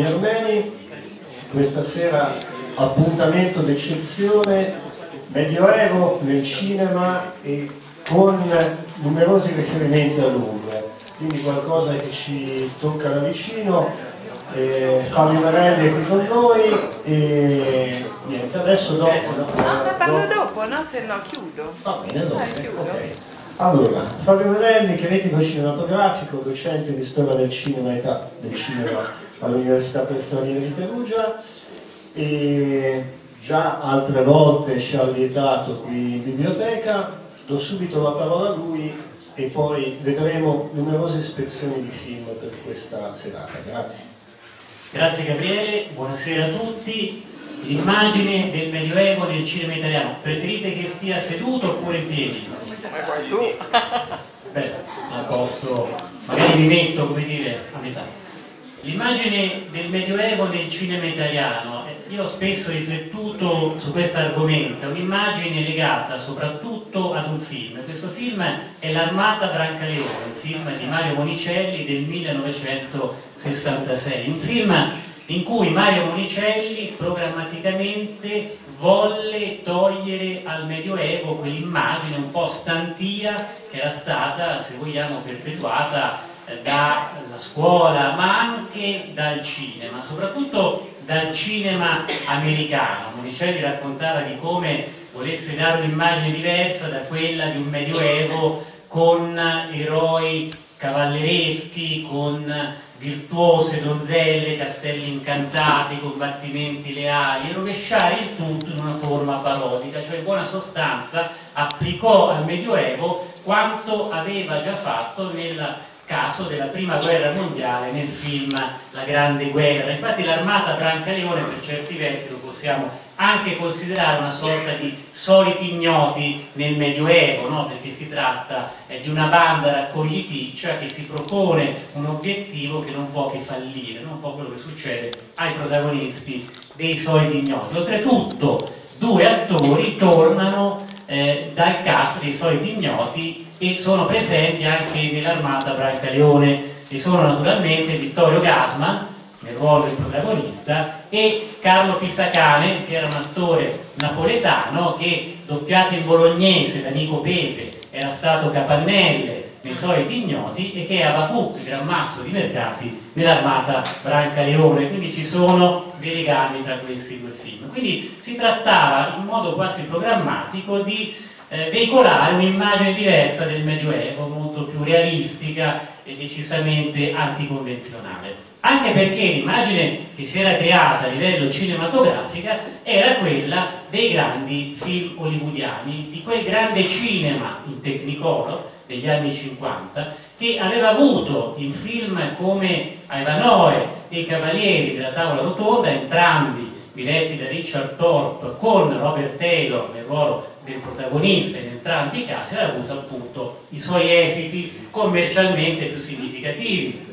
Armeni, questa sera appuntamento d'eccezione, medioevo nel cinema e con numerosi riferimenti all'Umbria, quindi qualcosa che ci tocca da vicino. Eh, Fabio Varelli è qui con noi e niente, adesso dopo... dopo no, ma parlo dopo, dopo no? Se no chiudo. Va bene, dopo. Okay. Allora, Fabio Varelli, critico cinematografico, docente di storia del cinema e del cinema all'Università per Stranieri di Perugia e già altre volte ci ha lietato qui in biblioteca, do subito la parola a lui e poi vedremo numerose ispezioni di film per questa serata. Grazie. Grazie Gabriele, buonasera a tutti. L'immagine del Medioevo nel cinema italiano, preferite che stia seduto oppure in piedi? Come tu. Beh, la posso, magari mi metto, come dire, a metà. L'immagine del Medioevo nel cinema italiano, eh, io ho spesso riflettuto su questo argomento, un'immagine legata soprattutto ad un film. Questo film è L'Armata Brancaleone, un film di Mario Monicelli del 1966, un film in cui Mario Monicelli programmaticamente volle togliere al Medioevo quell'immagine un po' stantia che era stata, se vogliamo, perpetuata dalla scuola ma anche dal cinema, soprattutto dal cinema americano. Monicelli raccontava di come volesse dare un'immagine diversa da quella di un medioevo con eroi cavallereschi, con virtuose donzelle, castelli incantati, combattimenti leali e rovesciare il tutto in una forma parodica, cioè in buona sostanza applicò al Medioevo quanto aveva già fatto nella caso della prima guerra mondiale nel film La Grande Guerra. Infatti l'armata Brancaleone per certi versi lo possiamo anche considerare una sorta di soliti ignoti nel Medioevo, no? perché si tratta eh, di una banda raccogliticcia che si propone un obiettivo che non può che fallire, no? un po' quello che succede ai protagonisti dei soliti ignoti. Oltretutto due attori tornano eh, dal cast dei soliti ignoti e sono presenti anche nell'armata Brancaleone e sono naturalmente Vittorio Gasman nel ruolo del protagonista e Carlo Pisacane che era un attore napoletano che doppiato in bolognese da Nico Pepe era stato capannelle nei soliti ignoti e che è Abacuc, gran masso di mercati nell'armata Brancaleone quindi ci sono dei legami tra questi due film. Quindi si trattava in modo quasi programmatico di eh, veicolare un'immagine diversa del Medioevo, molto più realistica e decisamente anticonvenzionale. Anche perché l'immagine che si era creata a livello cinematografico era quella dei grandi film hollywoodiani, di quel grande cinema in Technicolor degli anni 50 che aveva avuto in film come Ivanhoe e i Cavalieri della Tavola Rotonda, entrambi diretti da Richard Thorpe con Robert Taylor nel ruolo del protagonista in entrambi i casi ha avuto appunto i suoi esiti commercialmente più significativi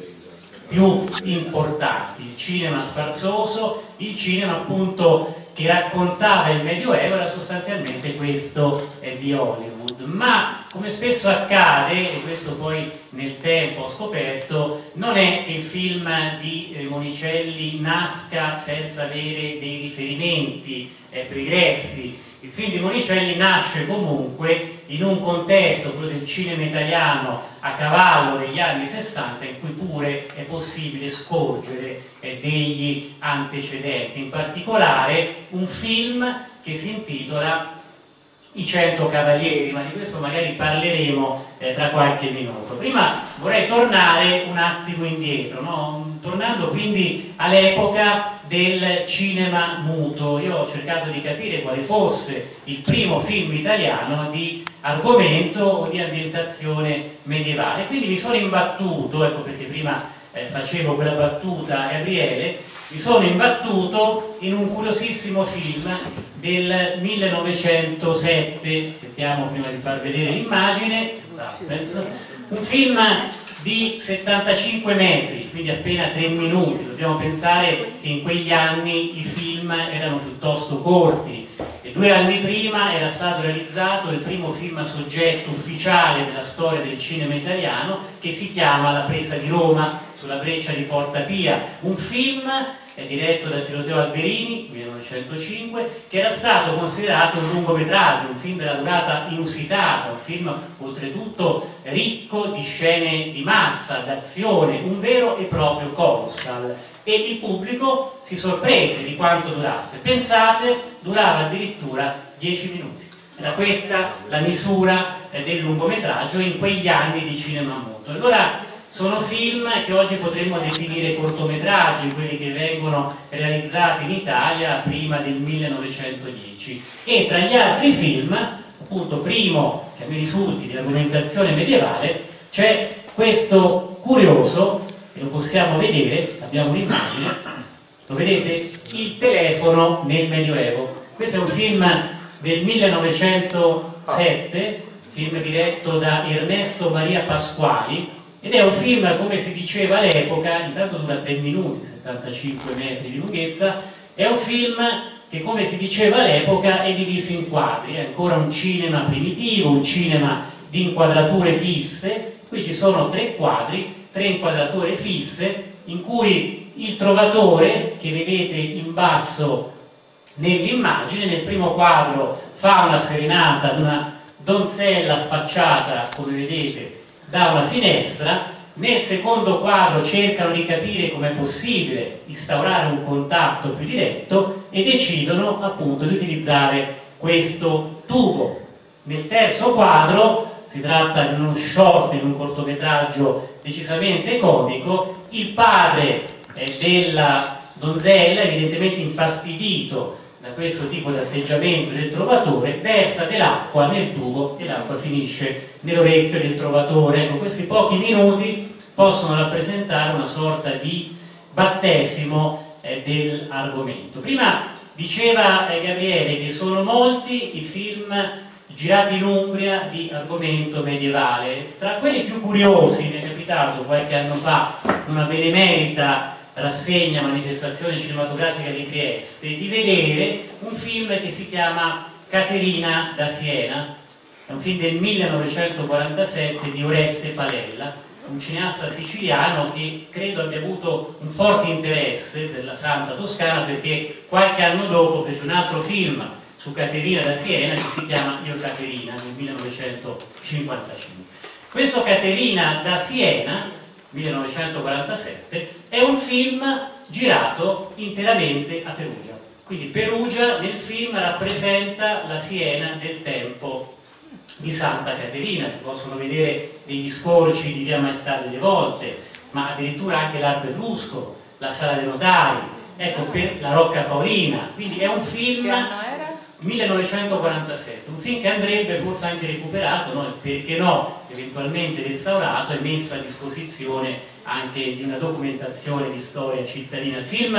più importanti. Il cinema sfarzoso il cinema appunto che raccontava il Medioevo era sostanzialmente questo di Hollywood. Ma come spesso accade e questo poi nel tempo ho scoperto non è che il film di eh, Monicelli nasca senza avere dei riferimenti eh, pregressi il film di Monicelli nasce comunque in un contesto, quello del cinema italiano, a cavallo degli anni 60, in cui pure è possibile scorgere eh, degli antecedenti. In particolare un film che si intitola i cento cavalieri, ma di questo magari parleremo eh, tra qualche minuto. Prima vorrei tornare un attimo indietro, no? Tornando quindi all'epoca del cinema muto. Io ho cercato di capire quale fosse il primo film italiano di argomento o di ambientazione medievale. Quindi mi sono imbattuto, ecco perché prima eh, facevo quella battuta a Gabriele, mi sono imbattuto in un curiosissimo film del 1907, aspettiamo prima di far vedere l'immagine, un film di 75 metri, quindi appena 3 minuti. Dobbiamo pensare che in quegli anni i film erano piuttosto corti. E due anni prima era stato realizzato il primo film a soggetto ufficiale della storia del cinema italiano che si chiama La presa di Roma, sulla breccia di Porta Pia, un film diretto da Filoteo Alberini, 1905, che era stato considerato un lungometraggio, un film della durata inusitata, un film oltretutto ricco di scene di massa, d'azione, un vero e proprio colossal. E il pubblico si sorprese di quanto durasse. Pensate, durava addirittura 10 minuti. Era questa la misura eh, del lungometraggio in quegli anni di cinema muto. Allora, sono film che oggi potremmo definire cortometraggi, quelli che vengono realizzati in Italia prima del 1910 e tra gli altri film, appunto primo che me risulti di argomentazione medievale, c'è questo curioso, che lo possiamo vedere, abbiamo un'immagine, lo vedete? Il telefono nel Medioevo. Questo è un film del 1907, film diretto da Ernesto Maria Pasquali, ed è un film, come si diceva all'epoca, intanto dura 3 minuti, 75 metri di lunghezza, è un film che come si diceva all'epoca è diviso in quadri, è ancora un cinema primitivo, un cinema di inquadrature fisse, qui ci sono tre quadri, tre inquadrature fisse, in cui il trovatore, che vedete in basso nell'immagine, nel primo quadro fa una serenata ad una donzella affacciata, come vedete, da una finestra, nel secondo quadro cercano di capire com'è possibile instaurare un contatto più diretto e decidono appunto di utilizzare questo tubo. Nel terzo quadro, si tratta di uno short, di un cortometraggio decisamente comico, il padre eh, della donzella, evidentemente infastidito da questo tipo di atteggiamento del trovatore, versa dell'acqua nel tubo e l'acqua finisce nell'orecchio del trovatore. Ecco, questi pochi minuti possono rappresentare una sorta di battesimo eh, dell'argomento. Prima diceva eh, Gabriele che sono molti i film girati in Umbria di argomento medievale. Tra quelli più curiosi, mi è capitato qualche anno fa una benemerita rassegna manifestazione cinematografica di Trieste di vedere un film che si chiama Caterina da Siena. È un film del 1947 di Oreste Palella un cineasta siciliano che credo abbia avuto un forte interesse per la Santa Toscana perché qualche anno dopo fece un altro film su Caterina da Siena che si chiama Io Caterina nel 1955 questo Caterina da Siena 1947, è un film girato interamente a Perugia. Quindi Perugia nel film rappresenta la Siena del tempo di Santa Caterina, si possono vedere degli scorci di Via Maestà delle Volte, ma addirittura anche l'arco etrusco, la sala dei notari, ecco la Rocca Paolina, quindi è un film 1947, un film che andrebbe forse anche recuperato, no? perché no, eventualmente restaurato e messo a disposizione anche di una documentazione di storia cittadina. Il film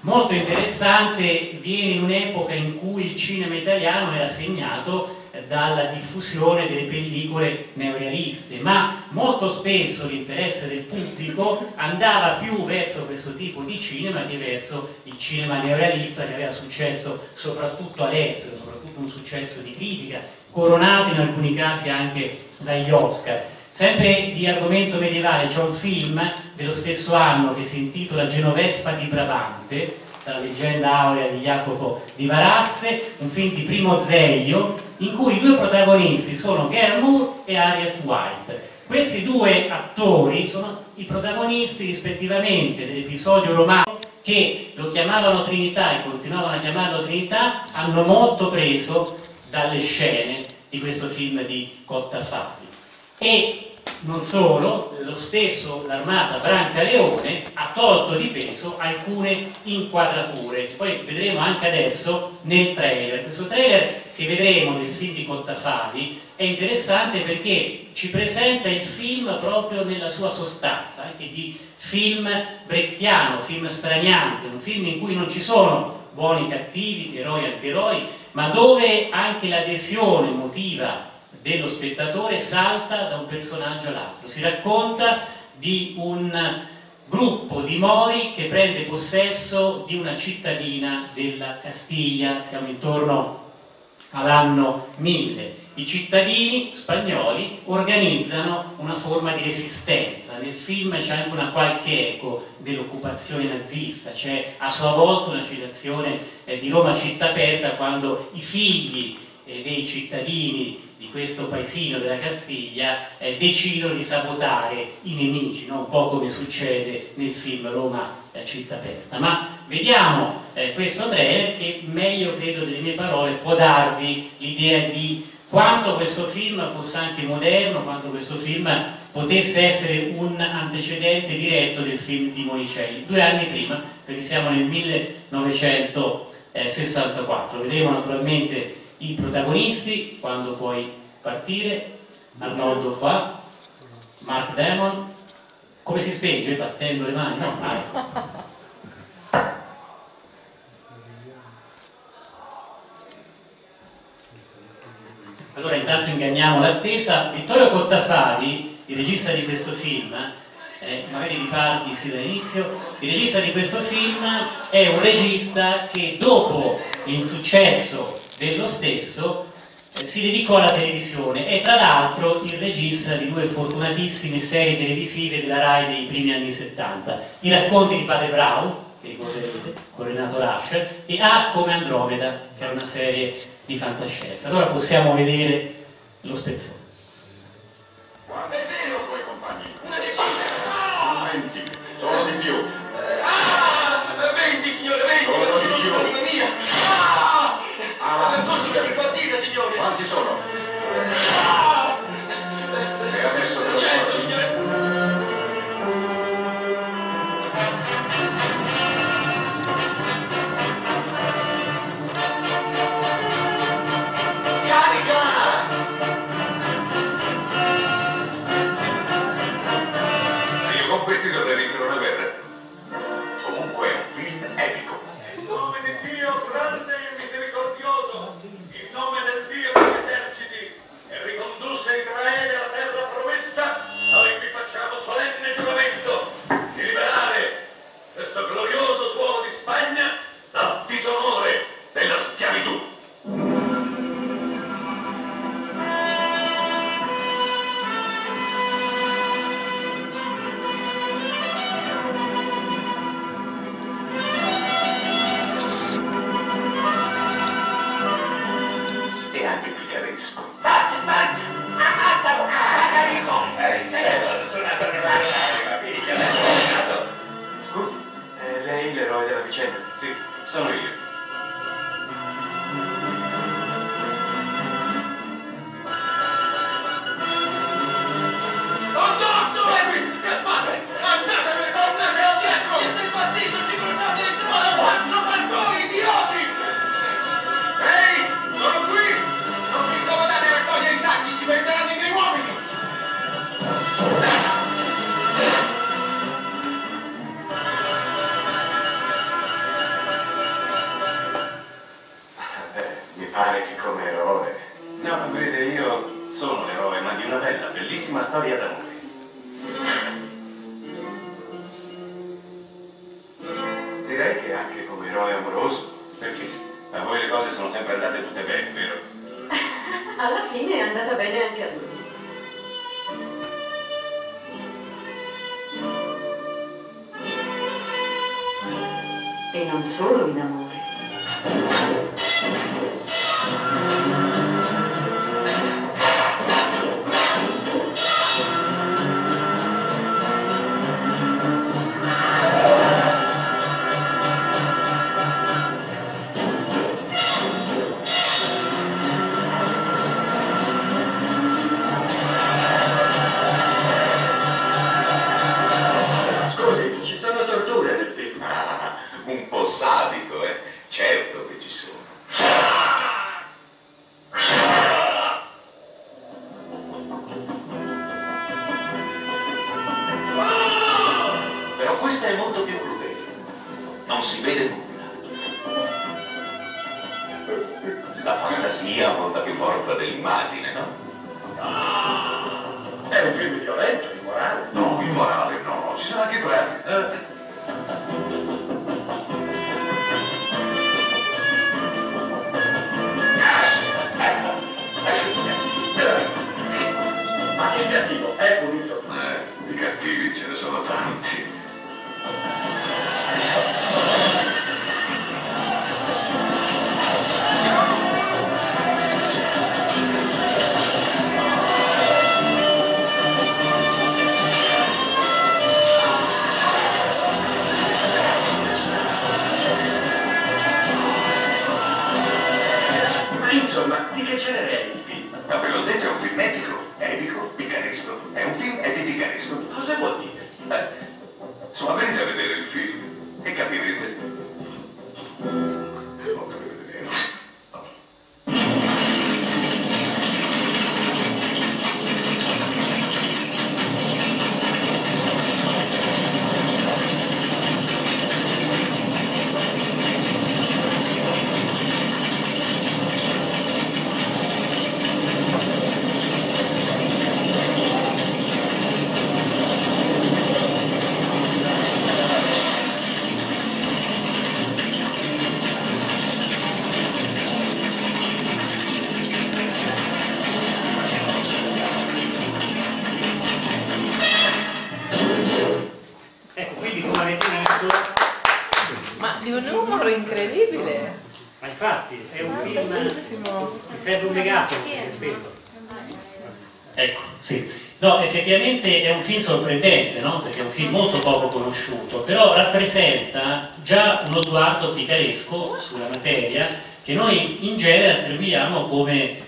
molto interessante viene in un'epoca in cui il cinema italiano era segnato dalla diffusione delle pellicole neorealiste, ma molto spesso l'interesse del pubblico andava più verso questo tipo di cinema che verso il cinema neorealista che aveva successo soprattutto all'estero, soprattutto un successo di critica, coronato in alcuni casi anche dagli Oscar. Sempre di argomento medievale c'è un film dello stesso anno che si intitola Genoveffa di Brabante, la leggenda aurea di Jacopo di Varazze, un film di Primo Zeglio, in cui i due protagonisti sono Gare e Harriet White. Questi due attori sono i protagonisti rispettivamente dell'episodio romano che lo chiamavano Trinità e continuavano a chiamarlo Trinità, hanno molto preso dalle scene di questo film di Cotta Fabi. E non solo, lo stesso l'armata Brancaleone ha tolto di peso alcune inquadrature. Poi vedremo anche adesso nel trailer. Questo trailer che vedremo del film di Cottafavi è interessante perché ci presenta il film proprio nella sua sostanza, anche di film brechtiano, film straniante, un film in cui non ci sono buoni cattivi, eroi e antieroi, ma dove anche l'adesione emotiva dello spettatore salta da un personaggio all'altro. Si racconta di un gruppo di mori che prende possesso di una cittadina della Castiglia, siamo intorno all'anno 1000 i cittadini spagnoli organizzano una forma di resistenza. Nel film c'è anche una qualche eco dell'occupazione nazista, c'è a sua volta una citazione eh, di Roma città aperta quando i figli eh, dei cittadini di questo paesino della Castiglia eh, decidono di sabotare i nemici, no? un po' come succede nel film Roma città aperta. Ma vediamo eh, questo trailer che meglio credo delle mie parole può darvi l'idea di quanto questo film fosse anche moderno, quanto questo film potesse essere un antecedente diretto del film di Monicelli. Due anni prima, perché siamo nel 1964. Vedremo naturalmente i protagonisti quando puoi partire. Arnoldo fa, Mark Damon. Come si spenge? Battendo le mani? No, vai. Allora intanto inganniamo l'attesa. Vittorio Cottafari, il regista di questo film, eh, magari riparti sì dall'inizio, il regista di questo film è un regista che dopo l'insuccesso dello stesso eh, si dedicò alla televisione e tra l'altro il regista di due fortunatissime serie televisive della RAI dei primi anni 70, I racconti di Padre Brown, che ricorderete, con Renato Rascher, e A come Andromeda, che era una serie di fantascienza. Allora possiamo vedere lo spezzone. Effettivamente è un film sorprendente, no? Perché è un film molto poco conosciuto, però rappresenta già uno sguardo picaresco sulla materia che noi in genere attribuiamo come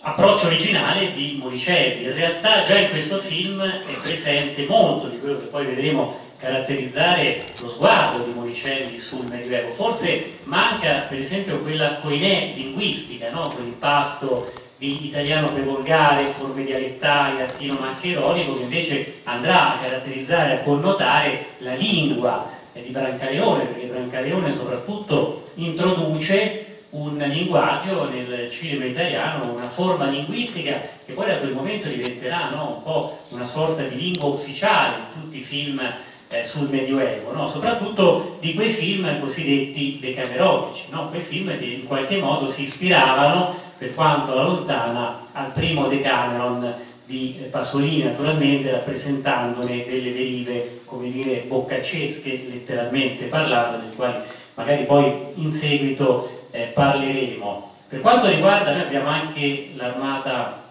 approccio originale di Monicelli. In realtà già in questo film è presente molto di quello che poi vedremo caratterizzare lo sguardo di Monicelli sul Medioevo. Forse manca per esempio quella coinè linguistica, no? quell'impasto di italiano prevolgare, forme dialettali, latino ma anche ironico, che invece andrà a caratterizzare, a connotare la lingua di Brancaleone, perché Brancaleone soprattutto introduce un linguaggio nel cinema italiano, una forma linguistica che poi da quel momento diventerà no, un po' una sorta di lingua ufficiale in tutti i film eh, sul Medioevo, no? soprattutto di quei film cosiddetti decamerotici, no? quei film che in qualche modo si ispiravano, per quanto alla lontana, al primo Decameron di Pasolini, naturalmente rappresentandone delle derive, come dire, boccaccesche, letteralmente parlando, delle quali magari poi in seguito eh, parleremo. Per quanto riguarda, noi abbiamo anche l'armata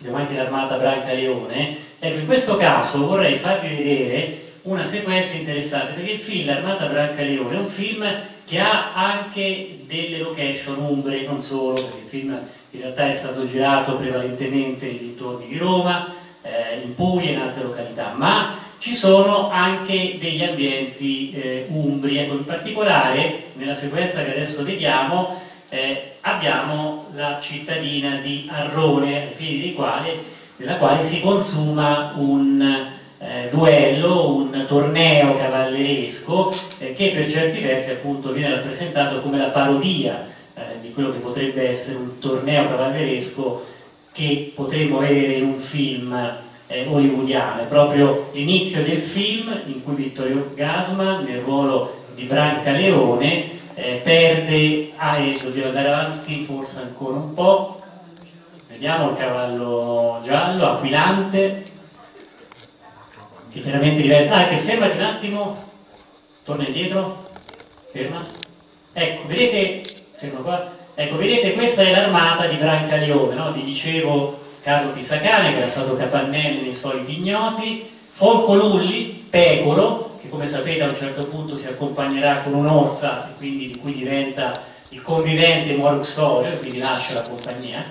abbiamo anche l'armata Brancaleone, ecco in questo caso vorrei farvi vedere una sequenza interessante perché il film L'armata Brancaleone è un film che ha anche delle location umbre, non solo, perché il film in realtà è stato girato prevalentemente nei dintorni di Roma, eh, in Puglia e in altre località, ma ci sono anche degli ambienti eh, umbri, ecco, in particolare nella sequenza che adesso vediamo eh, abbiamo la cittadina di Arrone, ai piedi della quale si consuma un eh, duello, un torneo cavalleresco eh, che per certi versi appunto viene rappresentato come la parodia eh, di quello che potrebbe essere un torneo cavalleresco che potremmo vedere in un film eh, hollywoodiano, proprio l'inizio del film in cui Vittorio Gasman nel ruolo di Brancaleone eh, perde, ah, e dobbiamo andare avanti forse ancora un po', vediamo il cavallo giallo, aquilante, che chiaramente diventa, ah che fermati un attimo, torna indietro, ferma, ecco, vedete, fermo qua, ecco, vedete questa è l'armata di Brancaleone, no? vi dicevo Carlo Pisacane che era stato capannelli nei soliti ignoti, Folco Lulli, Pecoro, che come sapete a un certo punto si accompagnerà con un'orsa e quindi di cui diventa il convivente Moruxorio, quindi nasce la compagnia,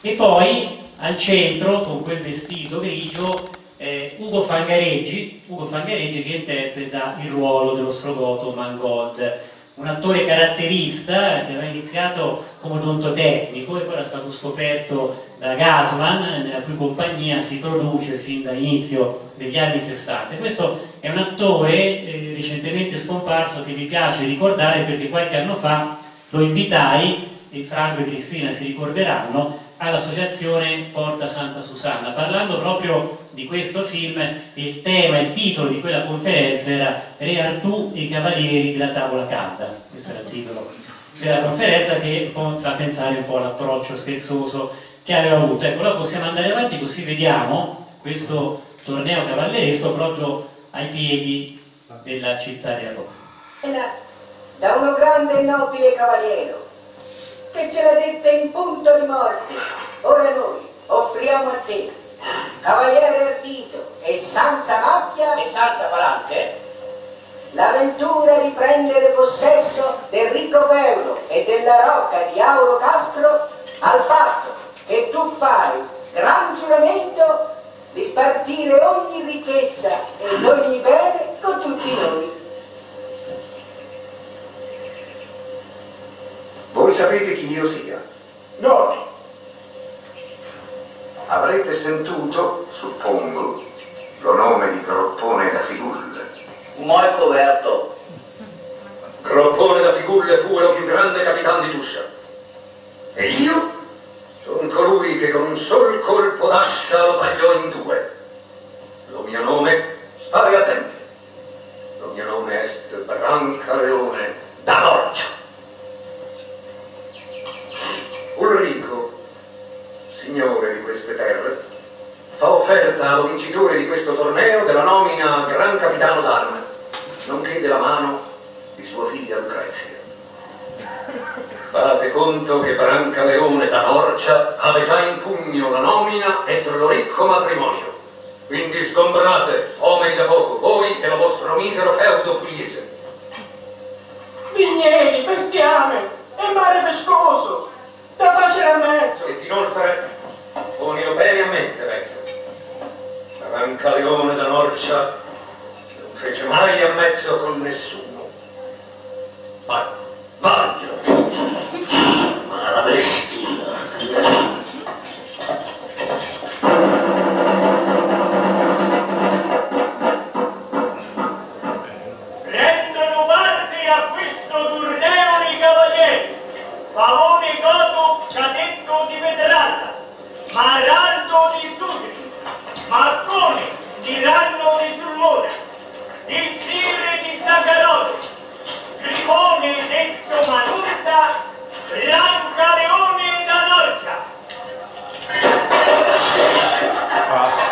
e poi al centro con quel vestito grigio eh, Ugo Fangareggi, Ugo Fangareggi che interpreta il ruolo dello strogoto Mangold, un attore caratterista che aveva iniziato come odontotecnico e poi era stato scoperto da Gasman, nella cui compagnia si produce fin dall'inizio degli anni 60. Questo è un attore eh, recentemente scomparso che mi piace ricordare perché qualche anno fa lo invitai, e Franco e Cristina si ricorderanno, all'associazione Porta Santa Susanna, parlando proprio di questo film, il tema, il titolo di quella conferenza era Re Artù e i Cavalieri della Tavola Calda, questo era il titolo della conferenza che fa pensare un po' all'approccio scherzoso che aveva avuto. Ecco, ora possiamo andare avanti così vediamo questo torneo cavalleresco proprio ai piedi della città di Roma. Da uno grande e nobile cavaliero che ce l'ha detta in punto di morte. Ora noi offriamo a te, cavaliere ardito e senza macchia e senza palanche, l'avventura di prendere possesso del ricco feudo e della rocca di Auro Castro al fatto che tu fai gran giuramento di spartire ogni ricchezza ed ogni bene con tutti noi. Voi sapete chi io sia? No, Avrete sentito, suppongo, lo nome di Groppone da Figulle. Mai coperto. Groppone da Figulle fu lo più grande capitano di Tuscia. E io sono colui che con un sol colpo d'ascia lo tagliò in due. Lo mio nome, stai attenti, lo mio nome est Brancaleone da Norcia. Ulrico, signore di queste terre, fa offerta allo vincitore di questo torneo della nomina a Gran Capitano d'Arme, nonché della mano di sua figlia Lucrezia. Fate conto che Brancaleone da Norcia ave già in pugno la nomina e ricco matrimonio. Quindi sgombrate, uomini da poco, voi e lo vostro misero feudo pugliese. vigneti, bestiame, e mare pescoso, da facile a mezzo. Ed inoltre, ponilo bene a mente, vecchio. Brancaleone da Norcia non fece mai a mezzo con nessuno. Ma la bestia! Maraldo di Sudri, Marcone di Ranno di Sulmona, il Sire di Saccarone, Grifone detto Manurta, Blanca Leone da Norcia. Lo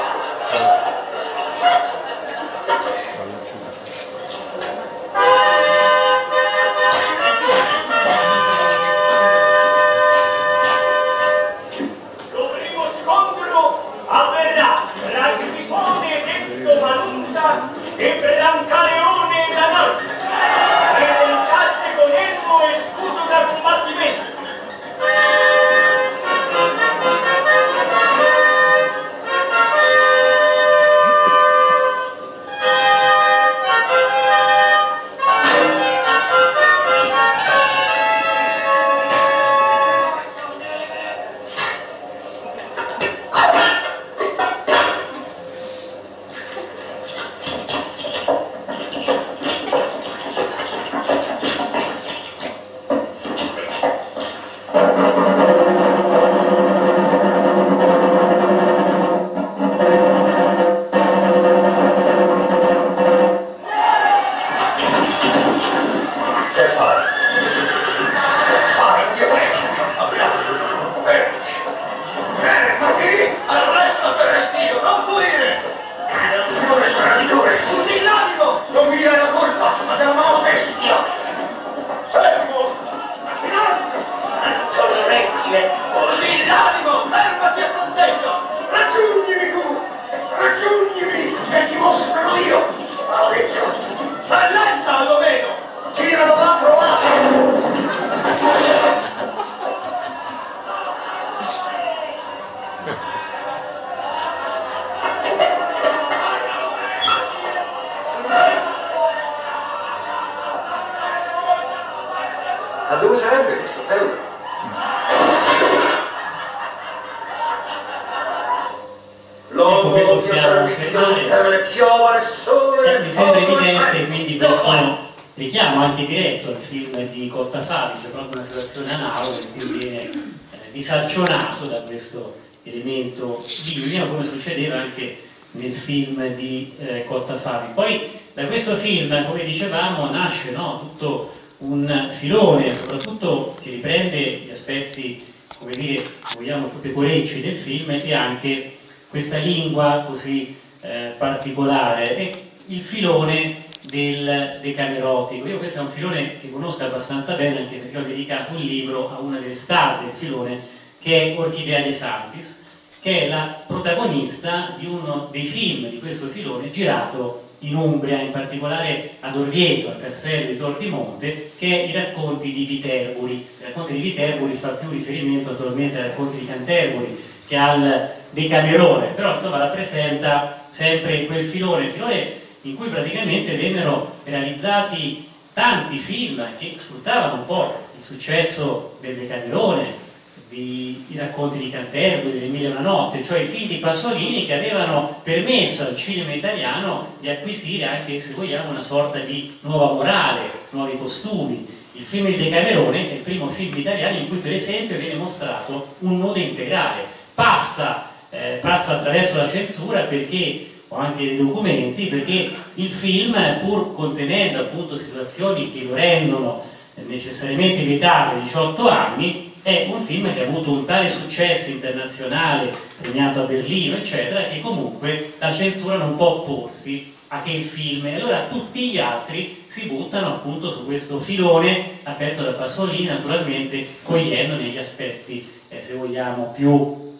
di eh, Cottafavi. Poi da questo film, come dicevamo, nasce no, tutto un filone, soprattutto che riprende gli aspetti, come dire, vogliamo più pecorecci del film e anche questa lingua così eh, particolare e il filone del decamerotico. Io questo è un filone che conosco abbastanza bene anche perché ho dedicato un libro a una delle star del filone che è Orchidea de Santis, che è la protagonista di uno dei film di questo filone girato in Umbria, in particolare ad Orvieto, al castello di Tordimonte, che è i racconti di Viterburi. I racconti di Viterburi fa più riferimento naturalmente ai racconti di Canterbury che al Decamerone, però insomma rappresenta sempre quel filone, filone in cui praticamente vennero realizzati tanti film che sfruttavano un po' il successo del Decamerone, di, i racconti di Canterbury, delle Mille e una notte, cioè i film di Pasolini che avevano permesso al cinema italiano di acquisire anche, se vogliamo, una sorta di nuova morale, nuovi costumi. Il film Il Decamerone è il primo film italiano in cui per esempio viene mostrato un nudo integrale. Passa, eh, passa attraverso la censura perché ho anche dei documenti, perché il film, pur contenendo appunto situazioni che lo rendono necessariamente vietate a 18 anni, è un film che ha avuto un tale successo internazionale, premiato a Berlino, eccetera, che comunque la censura non può opporsi a che il film, e allora tutti gli altri si buttano appunto su questo filone aperto da Pasolini, naturalmente cogliendo negli aspetti, eh, se vogliamo, più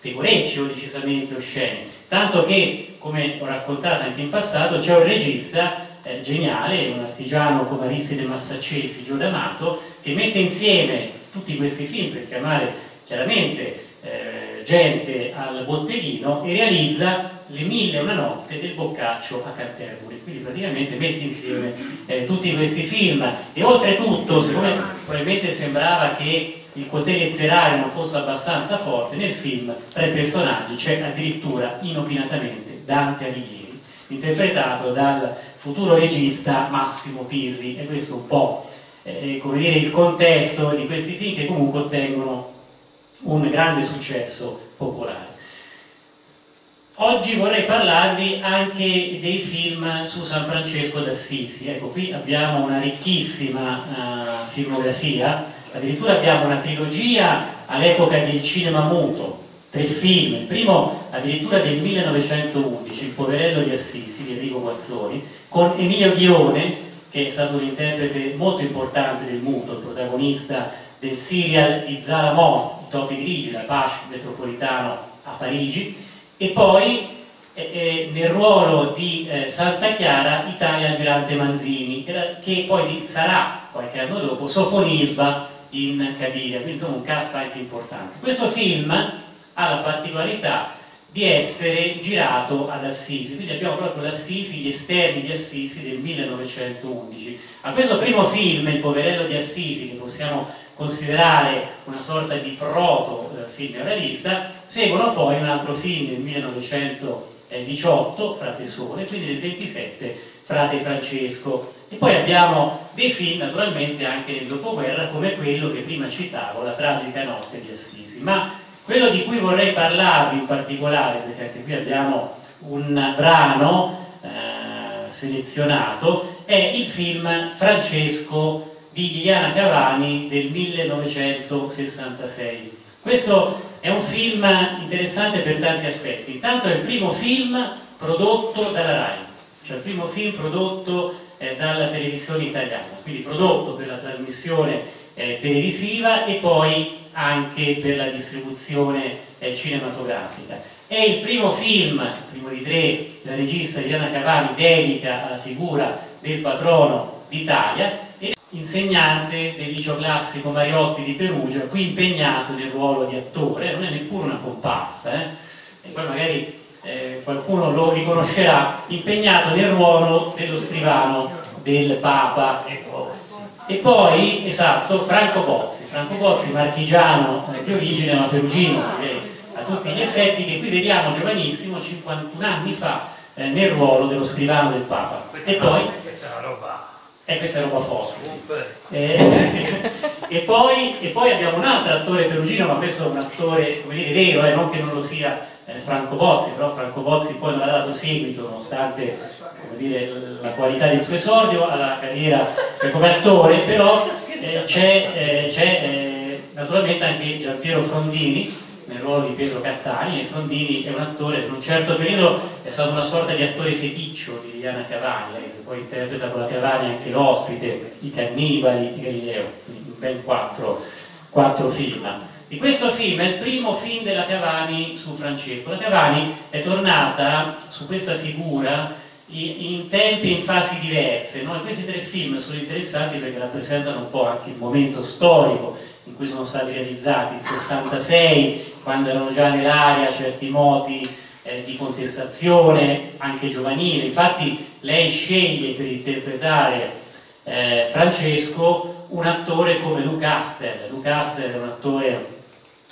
pecorecci o decisamente osceni. Tanto che, come ho raccontato anche in passato, c'è un regista eh, geniale, un artigiano come Aristide Massaccesi, Gio D'Amato, che mette insieme tutti questi film per chiamare chiaramente eh, gente al botteghino e realizza le mille e una notte del Boccaccio a Canterbury. Quindi praticamente mette insieme eh, tutti questi film. E oltretutto siccome probabilmente sembrava che il potere letterario non fosse abbastanza forte nel film tra i personaggi c'è addirittura inopinatamente Dante Alighieri interpretato dal futuro regista Massimo Pirri. E questo un po' eh, come dire, il contesto di questi film che comunque ottengono un grande successo popolare. Oggi vorrei parlarvi anche dei film su San Francesco d'Assisi. Ecco, qui abbiamo una ricchissima uh, filmografia, addirittura abbiamo una trilogia all'epoca del cinema muto, tre film, il primo addirittura del 1911, Il poverello di Assisi di Enrico Guazzoni, con Emilio Ghione, che è stato un interprete molto importante del muto, il protagonista del serial di Zara Mo, I topi grigi, la Pace metropolitano a Parigi, e poi eh, eh, nel ruolo di eh, Santa Chiara Italia Almirante Manzini, che, era, che poi sarà qualche anno dopo Sofonisba in Caviria, quindi insomma un cast anche importante. Questo film ha la particolarità di essere girato ad Assisi, quindi abbiamo proprio l'Assisi, gli esterni di Assisi del 1911. A questo primo film, Il poverello di Assisi, che possiamo considerare una sorta di proto eh, film realista, seguono poi un altro film del 1918, Frate Sole, quindi del 27, Frate Francesco. E poi abbiamo dei film naturalmente anche nel dopoguerra come quello che prima citavo, La tragica notte di Assisi. Ma quello di cui vorrei parlarvi in particolare, perché anche qui abbiamo un brano eh, selezionato, è il film Francesco di Liliana Cavani del 1966. Questo è un film interessante per tanti aspetti. Intanto è il primo film prodotto dalla RAI, cioè il primo film prodotto eh, dalla televisione italiana, quindi prodotto per la trasmissione eh, televisiva e poi anche per la distribuzione eh, cinematografica. È il primo film, il primo di tre, la regista Diana Cavani dedica alla figura del patrono d'Italia e insegnante del liceo classico Mariotti di Perugia, qui impegnato nel ruolo di attore, non è neppure una comparsa, eh? e poi magari eh, qualcuno lo riconoscerà, impegnato nel ruolo dello scrivano del Papa. Ecco, e poi, esatto, Franco Bozzi, Franco Bozzi marchigiano di origine ma perugino a tutti gli effetti che qui vediamo giovanissimo 51 anni fa eh, nel ruolo dello scrivano del Papa. E poi? questa è una roba eh, questa è roba forte sì. eh, e, poi, e, poi, abbiamo un altro attore perugino ma questo è un attore come dire vero eh, non che non lo sia eh, Franco Bozzi però Franco Bozzi poi non ha dato seguito nonostante dire, la qualità del suo esordio alla carriera come attore, però eh, c'è eh, eh, naturalmente anche Giampiero Frondini nel ruolo di Pietro Cattani e Frondini è un attore per un certo periodo è stato una sorta di attore feticcio di Liliana Cavani che poi interpreta con la Cavani anche l'ospite, i cannibali, i Galileo, ben quattro, quattro film. E questo film è il primo film della Cavani su Francesco. La Cavani è tornata su questa figura in tempi e in fasi diverse. No? questi tre film sono interessanti perché rappresentano un po' anche il momento storico in cui sono stati realizzati, il 66, quando erano già nell'area certi modi eh, di contestazione, anche giovanile. Infatti lei sceglie per interpretare eh, Francesco un attore come Luke Astel. Luke Astel è un attore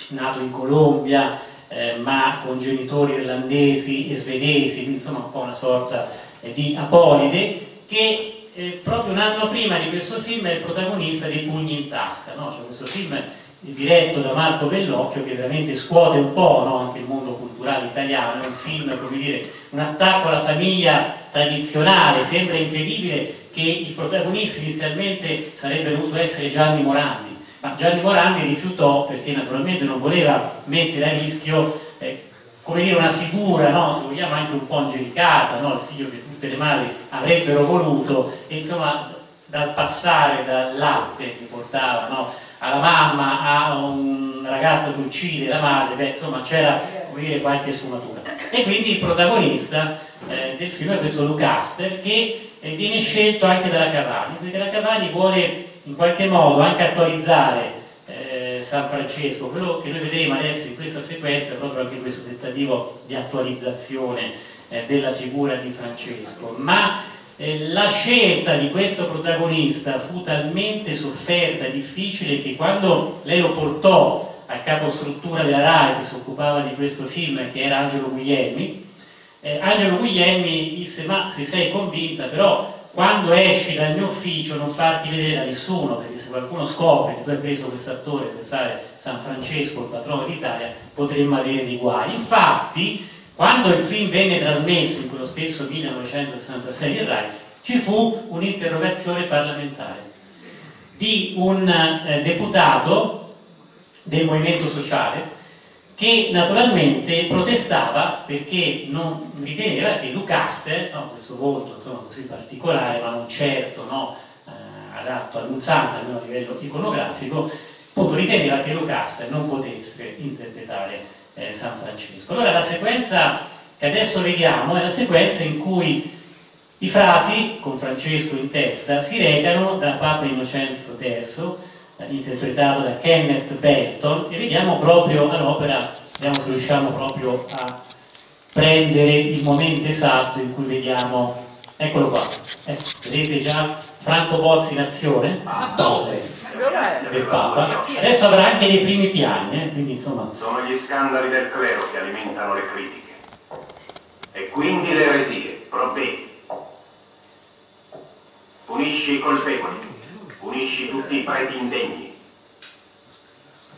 nato in Colombia, eh, ma con genitori irlandesi e svedesi, quindi insomma un po' una sorta eh, di Apolide, che eh, proprio un anno prima di questo film è il protagonista dei Pugni in tasca, no? cioè questo film diretto da Marco Bellocchio che veramente scuote un po' no? anche il mondo culturale italiano, è un film, come dire, un attacco alla famiglia tradizionale, sembra incredibile che il protagonista inizialmente sarebbe dovuto essere Gianni Morandi, ma Gianni Morandi rifiutò perché naturalmente non voleva mettere a rischio eh, come dire, una figura, no? se vogliamo anche un po' angelicata, il figlio che tutte le madri avrebbero voluto, insomma dal passare dal latte che portava no? alla mamma a un ragazzo che uccide la madre, beh, insomma c'era qualche sfumatura. E quindi il protagonista eh, del film è questo Lucaster che eh, viene scelto anche dalla Cavani, perché la Cavani vuole in qualche modo anche attualizzare eh, San Francesco, quello che noi vedremo adesso in questa sequenza proprio anche questo tentativo di attualizzazione eh, della figura di Francesco, ma eh, la scelta di questo protagonista fu talmente sofferta e difficile che quando lei lo portò al capo struttura della RAI che si occupava di questo film, che era Angelo Guglielmi, eh, Angelo Guglielmi disse ma se sei convinta però quando esci dal mio ufficio non farti vedere da nessuno, perché se qualcuno scopre che tu hai preso questo attore per fare San Francesco, il patrono d'Italia, potremmo avere dei guai. Infatti, quando il film venne trasmesso in quello stesso 1966 in RAI, ci fu un'interrogazione parlamentare di un eh, deputato del Movimento Sociale che naturalmente protestava perché non riteneva che Lucaster, no, questo volto insomma, così particolare, ma non certo no, eh, adatto all'unzante, almeno a livello iconografico, riteneva che Lucaster non potesse interpretare eh, San Francesco. Allora la sequenza che adesso vediamo è la sequenza in cui i frati, con Francesco in testa, si recano da Papa Innocenzo III interpretato da Kenneth Belton e vediamo proprio all'opera, vediamo se riusciamo proprio a prendere il momento esatto in cui vediamo, eccolo qua, ecco, vedete già Franco Bozzi in azione, dove? Del Papa, adesso avrà anche dei primi piani, eh? quindi insomma... Sono gli scandali del clero che alimentano le critiche e quindi le eresie, provvedi. Punisci i colpevoli Punisci tutti i preti indegni.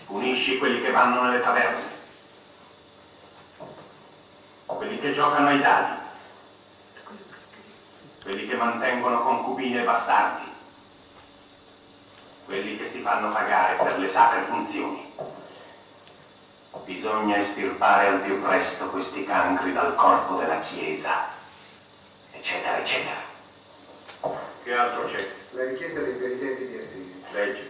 Punisci quelli che vanno nelle taverne. Quelli che giocano ai dadi. Quelli che mantengono concubine e bastardi. Quelli che si fanno pagare per le sacre funzioni. Bisogna estirpare al più presto questi cancri dal corpo della Chiesa, eccetera, eccetera. Che altro c'è? La richiesta dei penitenti di Assisi. Legge.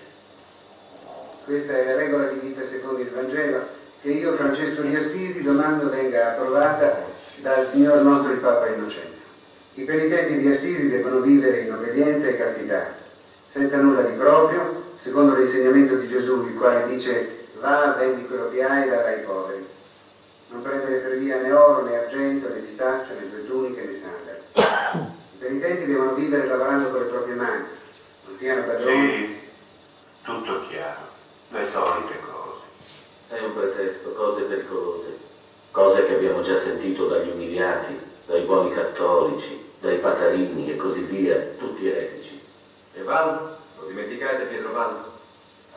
Questa è la regola di vita secondo il Vangelo che io, Francesco di Assisi, domando venga approvata dal Signor nostro il Papa Innocenzo. I penitenti di Assisi devono vivere in obbedienza e castità, senza nulla di proprio, secondo l'insegnamento di Gesù, il quale dice va, vendi quello che hai e dai ai poveri. Non prendere per via né oro, né argento, né bisaccia, né due tuniche, né sandali penitenti devono vivere lavorando con le proprie mani, non siano padroni. Sì, tutto chiaro, le solite cose. È un pretesto, cose pericolose, cose che abbiamo già sentito dagli umiliati, dai buoni cattolici, dai patarini e così via, tutti eretici. E Valdo? Lo dimenticate Pietro Valdo?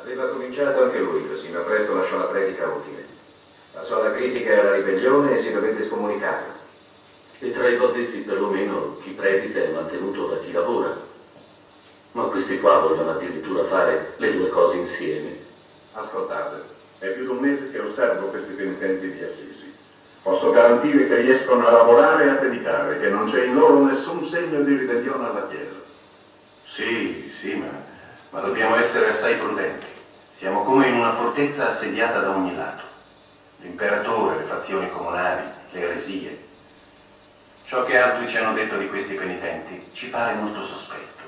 Aveva cominciato anche lui così, ma presto lasciò la predica utile. Passò alla critica e alla ribellione e si dovette scomunicare. E tra i valdesi perlomeno chi predica è mantenuto da chi lavora. Ma questi qua vogliono addirittura fare le due cose insieme. Ascoltate, è più di un mese che osservo questi penitenti di Assisi. Posso garantire che riescono a lavorare e a predicare, che non c'è in loro nessun segno di ribellione alla Chiesa. Sì, sì, ma, ma dobbiamo essere assai prudenti. Siamo come in una fortezza assediata da ogni lato. L'imperatore, le fazioni comunali, le eresie, Ciò che altri ci hanno detto di questi penitenti ci pare molto sospetto.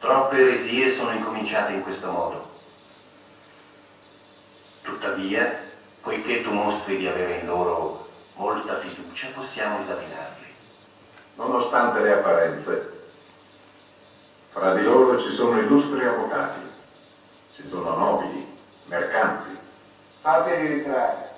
Troppe eresie sono incominciate in questo modo. Tuttavia, poiché tu mostri di avere in loro molta fiducia, possiamo esaminarli. Nonostante le apparenze, fra di loro ci sono illustri avvocati, ci sono nobili, mercanti. Fateli ritrarre.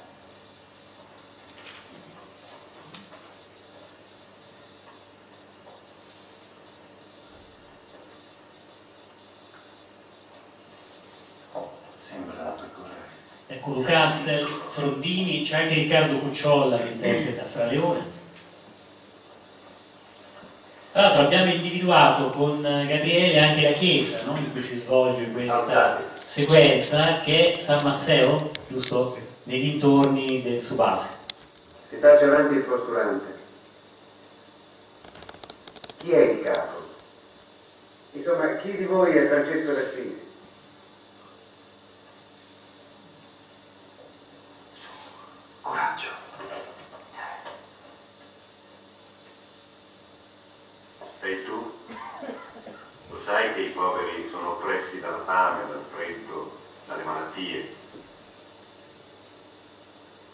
Ecco Lucastel, Froddini, c'è anche Riccardo Cucciolla che interpreta Fra Leone. Tra l'altro abbiamo individuato con Gabriele anche la chiesa no? in cui si svolge questa sequenza che è San Masseo, giusto? Nei dintorni del Subasi. Si faccia avanti il postulante. Chi è il capo? Insomma, chi di voi è Francesco d'Assisi? Coraggio. Sei tu? Lo sai che i poveri sono oppressi dalla fame, dal freddo, dalle malattie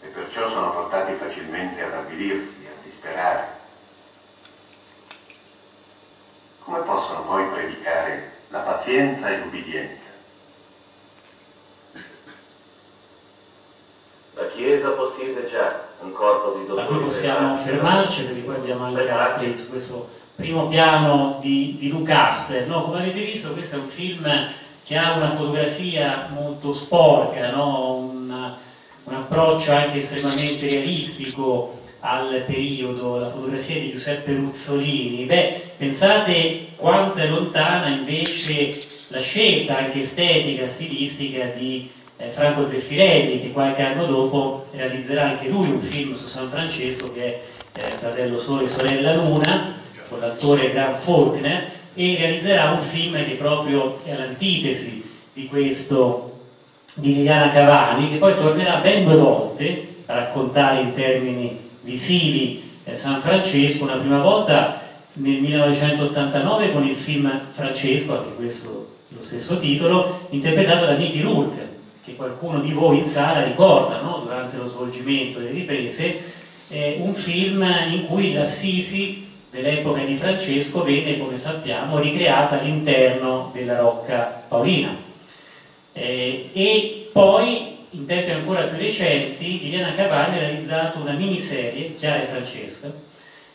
E perciò sono portati facilmente ad avvilirsi, a disperare. Come possono poi predicare la pazienza e l'ubbidienza? La Chiesa possiede già un corpo di Da dottori. cui possiamo venerati. Fermarci perché poi abbiamo anche altri su questo primo piano di, di Lucaster. No, come avete visto questo è un film che ha una fotografia molto sporca, no? Una- un approccio anche estremamente realistico al periodo, la fotografia di Giuseppe Ruzzolini. Beh, pensate quanto è lontana invece la scelta anche estetica, stilistica di eh, Franco Zeffirelli, che qualche anno dopo realizzerà anche lui un film su San Francesco che è eh, Fratello Sole Sorella Luna, con l'attore Graham Faulkner, e realizzerà un film che proprio è l'antitesi di questo di Liliana Cavani, che poi tornerà ben due volte a raccontare in termini visivi eh, San Francesco, una prima volta nel 1989 con il film Francesco, anche questo lo stesso titolo, interpretato da Mickey Rourke, che qualcuno di voi in sala ricorda no? durante lo svolgimento delle riprese, eh, un film in cui l'Assisi dell'epoca di Francesco venne, come sappiamo, ricreata all'interno della Rocca Paolina. Eh, e poi, in tempi ancora più recenti, Liliana Cavalli ha realizzato una miniserie, Chiara e Francesca,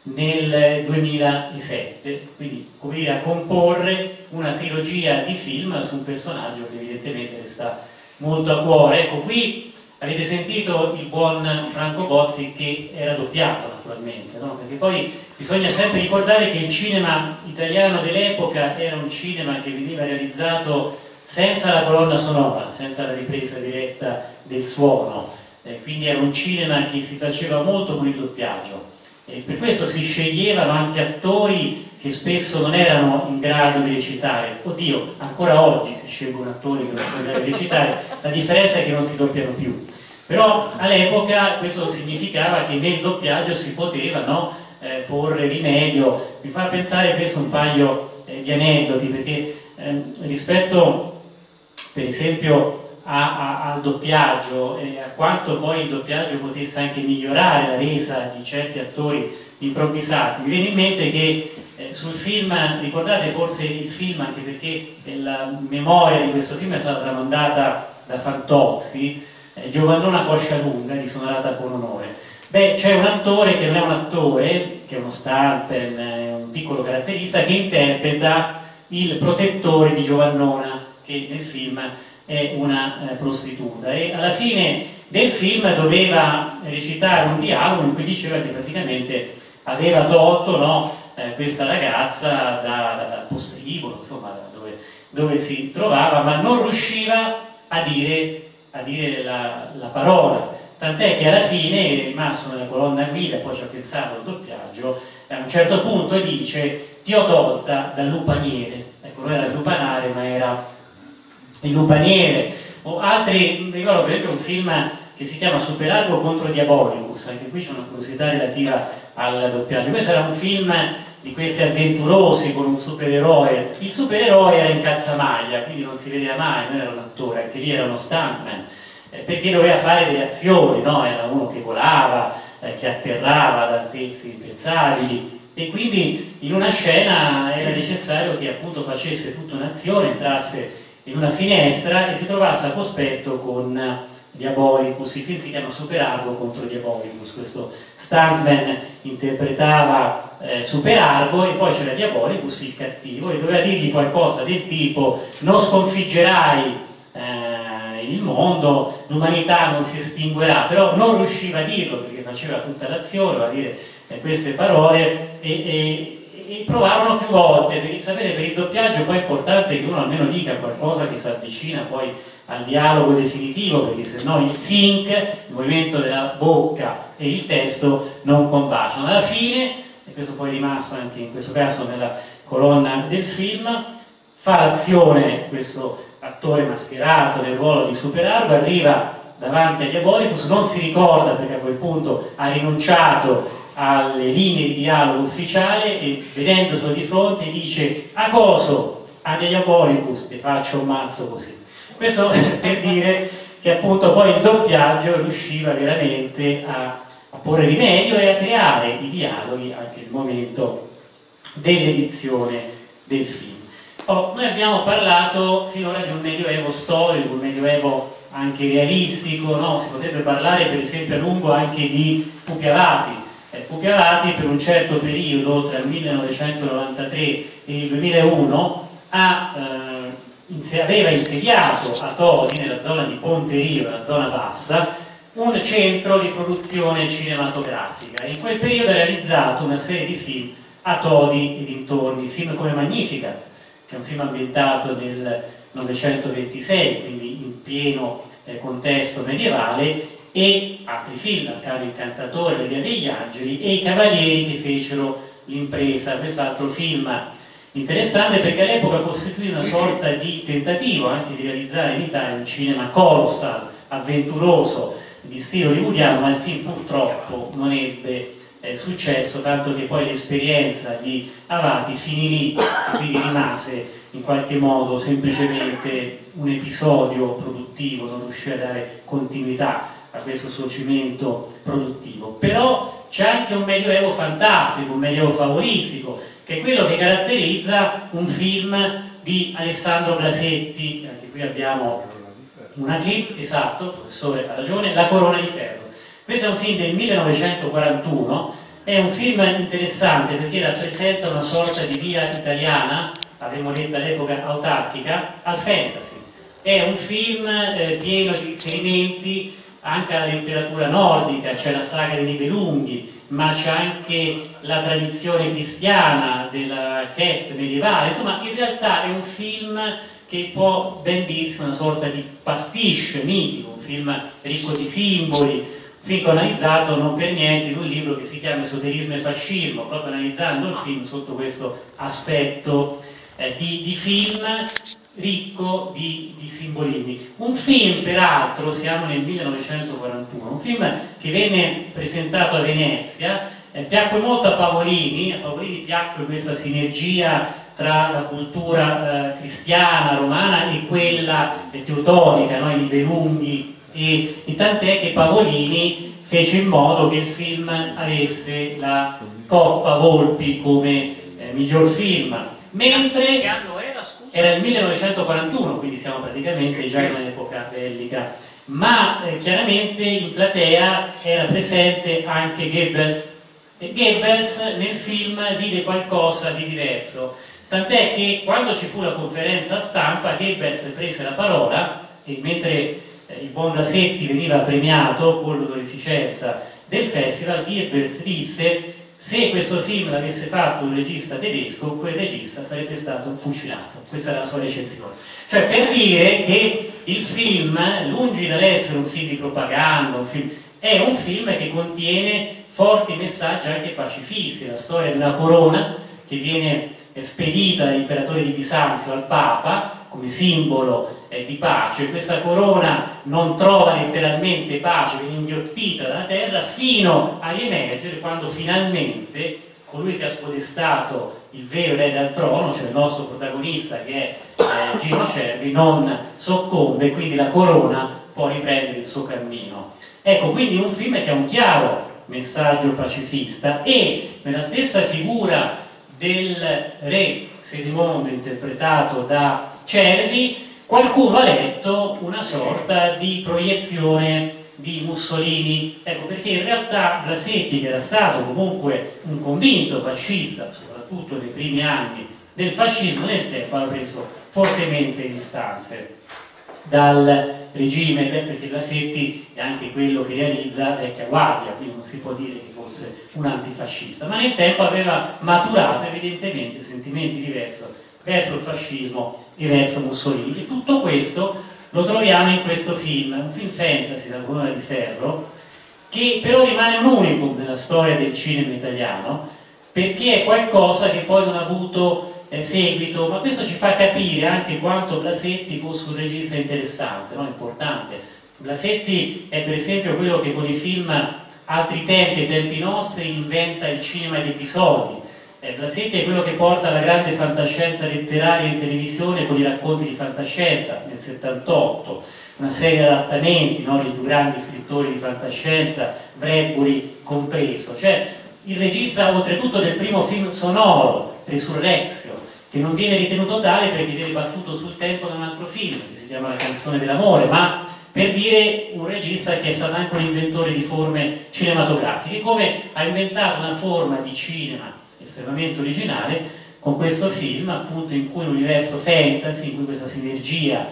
nel 2007, quindi come dire a comporre una trilogia di film su un personaggio che evidentemente le sta molto a cuore. Ecco, qui avete sentito il buon Franco Bozzi che era doppiato naturalmente, no? perché poi bisogna sempre ricordare che il cinema italiano dell'epoca era un cinema che veniva realizzato senza la colonna sonora, senza la ripresa diretta del suono, eh, quindi era un cinema che si faceva molto con il doppiaggio. E per questo si sceglievano anche attori che spesso non erano in grado di recitare. Oddio, ancora oggi si scelgono attori che non grado di recitare, la differenza è che non si doppiano più. Però all'epoca questo significava che nel doppiaggio si poteva no, eh, porre rimedio. Mi fa pensare questo un paio eh, di aneddoti, perché ehm, rispetto per esempio a, a, al doppiaggio e a quanto poi il doppiaggio potesse anche migliorare la resa di certi attori improvvisati. Mi viene in mente che eh, sul film, ricordate forse il film anche perché la memoria di questo film è stata tramandata da Fantozzi, eh, Giovannona Coscia Lunga, risonorata con onore. Beh, c'è un attore che non è un attore, che è uno stampen, un piccolo caratterista, che interpreta il protettore di Giovannona, che nel film è una eh, prostituta e alla fine del film doveva recitare un dialogo in cui diceva che praticamente aveva tolto no, eh, questa ragazza da, da, dal postribolo, insomma, dove, dove, si trovava, ma non riusciva a dire, a dire la, la, parola. Tant'è che alla fine è rimasto nella colonna guida, poi ci ha pensato il doppiaggio, a un certo punto dice ti ho tolta dal lupaniere. Ecco, non era il lupanare, ma era il lupaniere o altri, ricordo per esempio un film che si chiama Superargo contro Diabolicus, anche qui c'è una curiosità relativa al doppiaggio. Questo era un film di questi avventurosi con un supereroe. Il supereroe era in calzamaglia, quindi non si vedeva mai, non era un attore, anche lì era uno stuntman, eh, perché doveva fare delle azioni, no? era uno che volava, eh, che atterrava ad altezze impensabili e quindi in una scena era necessario che appunto facesse tutta un'azione, entrasse in una finestra e si trovasse a cospetto con Diabolicus, il film si chiama Superargo contro Diabolicus, questo stuntman interpretava eh, Superargo e poi c'era Diabolicus, il cattivo, e doveva dirgli qualcosa del tipo non sconfiggerai eh, il mondo, l'umanità non si estinguerà, però non riusciva a dirlo perché faceva tutta l'azione, a dire eh, queste parole e, e e provarono più volte, perché sapete per il doppiaggio poi è importante che uno almeno dica qualcosa che si avvicina poi al dialogo definitivo, perché se no il sync, il movimento della bocca e il testo non combaciano. Alla fine, e questo poi è rimasto anche in questo caso nella colonna del film, fa l'azione questo attore mascherato nel ruolo di Superargo, arriva davanti a Diabolicus, non si ricorda perché a quel punto ha rinunciato alle linee di dialogo ufficiale e vedendoselo di fronte dice a coso, a Diabolicus, ti faccio un mazzo così. Questo per dire che appunto poi il doppiaggio riusciva veramente a, porre rimedio e a creare i dialoghi anche nel momento dell'edizione del film. Oh, noi abbiamo parlato finora di un medioevo storico, un medioevo anche realistico, no? si potrebbe parlare per esempio a lungo anche di Pupi Avati, eh, Pupi Avati per un certo periodo tra il 1993 e il 2001 ha eh, aveva insediato a Todi, nella zona di Ponterio, la zona bassa, un centro di produzione cinematografica. In quel periodo ha realizzato una serie di film a Todi e dintorni, film come Magnificat, che è un film ambientato nel 926, quindi in pieno eh, contesto medievale, e altri film, Arcadio Incantatore, La Via degli Angeli, e i Cavalieri che fecero l'impresa, questo altro film Interessante perché all'epoca costituì una sorta di tentativo anche di realizzare in Italia un cinema colossal, avventuroso, di stile hollywoodiano, ma il film purtroppo non ebbe eh, successo, tanto che poi l'esperienza di Avati finì lì e quindi rimase in qualche modo semplicemente un episodio produttivo, non riuscì a dare continuità a questo suo cimento produttivo. Però c'è anche un medioevo fantastico, un medioevo favolistico, che è quello che caratterizza un film di Alessandro Blasetti, anche qui abbiamo una clip, esatto, il professore ha ragione, La Corona di Ferro. Questo è un film del 1941, è un film interessante perché rappresenta una sorta di via italiana, avremmo detto all'epoca autarchica, al fantasy. È un film eh, pieno di riferimenti anche alla letteratura nordica, c'è la saga dei Nibelunghi, ma c'è anche la tradizione cristiana della Kest medievale, insomma in realtà è un film che può ben dirsi una sorta di pastiche mitico, un film ricco di simboli, film analizzato non per niente in un libro che si chiama Esoterismo e Fascismo, proprio analizzando il film sotto questo aspetto eh, di, di film ricco di, di, simbolismi. Un film, peraltro, siamo nel 1941, un film che venne presentato a Venezia, eh, piacque molto a Pavolini, a Pavolini piacque questa sinergia tra la cultura eh, cristiana, romana e quella teutonica, no? i Nibelunghi, e, e tant'è che Pavolini fece in modo che il film avesse la Coppa Volpi come eh, miglior film, mentre era il 1941, quindi siamo praticamente già in un'epoca bellica, ma eh, chiaramente in platea era presente anche Goebbels. E Goebbels nel film vide qualcosa di diverso, tant'è che quando ci fu la conferenza stampa Goebbels prese la parola e mentre eh, il buon Blasetti veniva premiato con l'onorificenza del festival, Goebbels disse se questo film l'avesse fatto un regista tedesco, quel regista sarebbe stato fucilato. Questa era la sua recensione. Cioè per dire che il film, lungi dall'essere un film di propaganda, un film, è un film che contiene forti messaggi anche pacifisti, la storia una corona che viene spedita dall'imperatore di Bisanzio al Papa come simbolo eh, di pace, questa corona non trova letteralmente pace, viene inghiottita dalla terra fino a riemergere quando finalmente colui che ha spodestato il vero re dal trono, cioè il nostro protagonista che è eh, Gino Cervi, non soccombe, quindi la corona può riprendere il suo cammino. Ecco, quindi un film che ha un chiaro messaggio pacifista e nella stessa figura del re Sedimondo interpretato da Cervi qualcuno ha letto una sorta di proiezione di Mussolini, ecco perché in realtà Blasetti che era stato comunque un convinto fascista, soprattutto nei primi anni del fascismo, nel tempo ha preso fortemente distanze dal regime, perché Blasetti è anche quello che realizza Vecchia Guardia, quindi non si può dire che fosse un antifascista, ma nel tempo aveva maturato evidentemente sentimenti diversi verso il fascismo e verso Mussolini. E tutto questo lo troviamo in questo film, un film fantasy da Corona di Ferro, che però rimane un unicum nella storia del cinema italiano, perché è qualcosa che poi non ha avuto eh, seguito, ma questo ci fa capire anche quanto Blasetti fosse un regista interessante, no? importante. Blasetti è per esempio quello che con i film Altri tempi e tempi nostri inventa il cinema di episodi. Eh, Blasetti è quello che porta la grande fantascienza letteraria in televisione con i racconti di fantascienza nel 78, una serie di adattamenti no? dei più grandi scrittori di fantascienza, Bradbury compreso. Cioè, il regista oltretutto del primo film sonoro, Resurrexio, che non viene ritenuto tale perché viene battuto sul tempo da un altro film che si chiama La canzone dell'amore, ma per dire un regista che è stato anche un inventore di forme cinematografiche, come ha inventato una forma di cinema estremamente originale con questo film, appunto in cui l'universo fantasy, in cui questa sinergia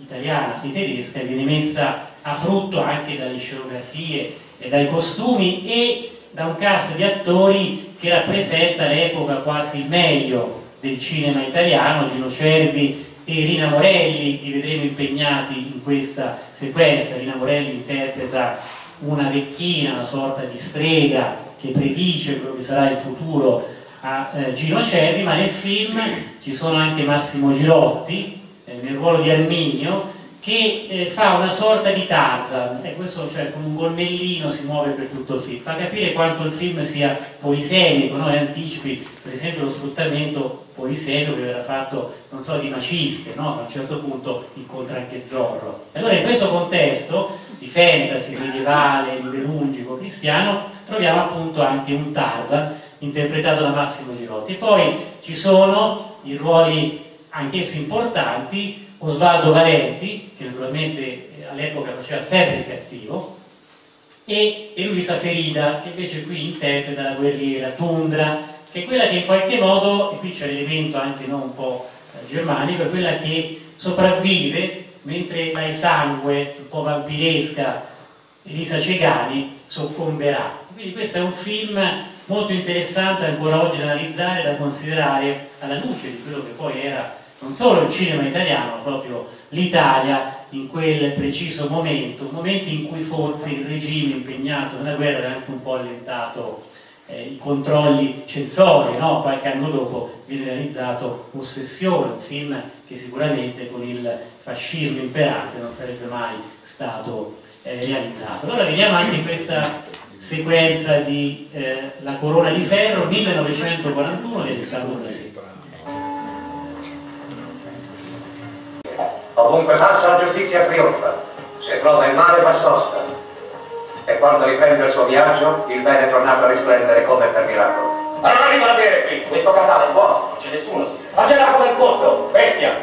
italiana e tedesca viene messa a frutto anche dalle scenografie e dai costumi e da un cast di attori che rappresenta l'epoca quasi meglio del cinema italiano, Gino Cervi e Rina Morelli, li vedremo impegnati in questa sequenza. Rina Morelli interpreta una vecchina, una sorta di strega che predice quello che sarà il futuro a eh, Gino Cervi, ma nel film ci sono anche Massimo Girotti eh, nel ruolo di Arminio che eh, fa una sorta di Tarzan, e questo cioè con un gonnellino si muove per tutto il film, fa capire quanto il film sia polisemico, no? anticipi per esempio lo sfruttamento polisemico che verrà fatto, non so, di maciste, no? a un certo punto incontra anche Zorro. Allora in questo contesto di fantasy medievale, liberungico, cristiano, troviamo appunto anche un Tarzan interpretato da Massimo Girotti. Poi ci sono i ruoli anch'essi importanti Osvaldo Valenti, che naturalmente eh, all'epoca faceva sempre il cattivo, e, Luisa Ferida, che invece qui interpreta la guerriera Tundra, che è quella che in qualche modo, e qui c'è l'elemento anche no, un po' eh, germanico, è quella che sopravvive mentre la esangue, un po' vampiresca, Elisa Cegani soccomberà. Quindi questo è un film molto interessante ancora oggi da analizzare, da considerare alla luce di quello che poi era non solo il cinema italiano, ma proprio l'Italia in quel preciso momento, un momento in cui forse il regime impegnato nella guerra aveva anche un po' allentato eh, i controlli censori, no? qualche anno dopo viene realizzato Ossessione, un film che sicuramente con il fascismo imperante non sarebbe mai stato eh, realizzato. Allora vediamo anche questa sequenza di eh, La Corona di Ferro 1941 di Alessandro Blasi. Ovunque passa la giustizia trionfa, se trova il male fa sosta. E quando riprende il suo viaggio, il bene è tornato a risplendere come per miracolo. Ma non arriva da bere qui, questo casale è buono, non c'è nessuno. Mangerà come il pozzo, bestia!